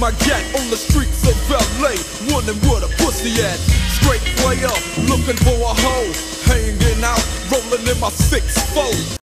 my gat on the streets of LA, wondering where the pussy at. Straight player, looking for a hoe, hanging out, rolling in my six fold.